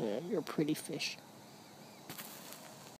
Yeah, you're a pretty fish.